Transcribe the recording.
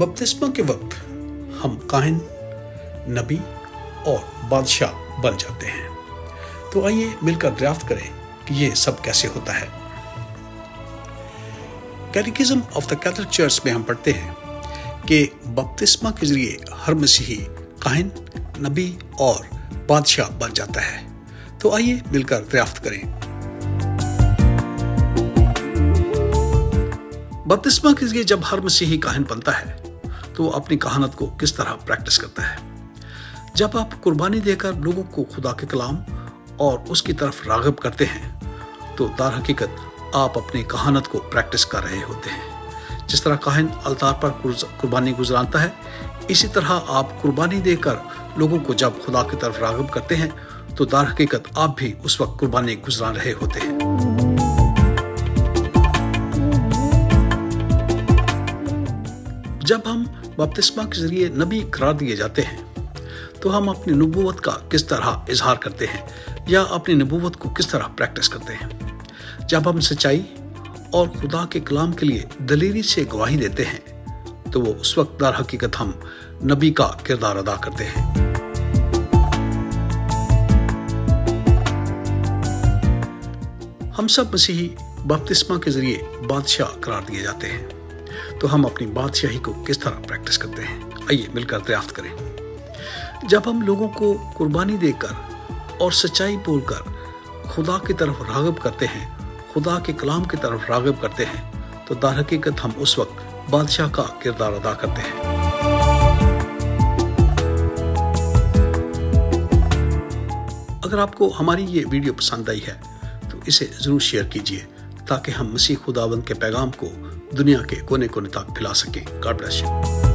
बपतिस्मा के वक्त हम काहिन, नबी और बादशाह बन जाते हैं। तो आइए मिलकर दरियाफ्त करें कि ये सब कैसे होता है। Catechism of the Catholic church में हम पढ़ते हैं कि बपतिस्मा के ज़रिए हर मसीही काहिन, नबी और बादशाह बन जाता है। तो आइए मिलकर दरियाफ्त करें। बपतिस्मा के ज़रिए जब हर मसीही काहिन बनता है तो वो अपनी कहानत को किस तरह प्रैक्टिस करता है? जब आप कुर्बानी देकर लोगों को खुदा के कलाम और उसकी तरफ़ रागब करते हैं तो दार हकीकत आप अपनी कहानत को प्रैक्टिस कर रहे होते हैं। जिस तरह काहिन अलतार पर कुर्बानी गुजरानता है, इसी तरह आप कुर्बानी देकर लोगों को जब खुदा की तरफ़ रागब करते हैं तो दार हकीकत आप भी उस वक्त कुर्बानी गुजरान रहे होते हैं। जब हम बपतिस्मा के ज़रिए नबी करार दिए जाते हैं तो हम अपनी नबूवत का किस तरह इजहार करते हैं, या अपनी नबूवत को किस तरह प्रैक्टिस करते हैं? जब हम सच्चाई और खुदा के कलाम के लिए दलेरी से गवाही देते हैं तो वो उस वक्त दर हकीकत हम नबी का किरदार अदा करते हैं। हम सब मसीही बपतिस्मा के ज़रिए बादशाह करार दिए जाते हैं। तो हम अपनी बादशाही को किस तरह प्रैक्टिस करते हैं? आइए मिलकर दरियाफ्त करें। जब हम लोगों को कुर्बानी देकर और सच्चाई बोलकर खुदा की तरफ़ रागब करते हैं, खुदा के कलाम की तरफ़ रागब करते हैं तो दार हकीकत हम उस वक्त बादशाह का किरदार अदा करते हैं। अगर आपको हमारी ये वीडियो पसंद आई है तो इसे ज़रूर शेयर कीजिए। ताकि हम मसीह खुदावंद के पैगाम को दुनिया के कोने कोने तक फैला सकें। God bless you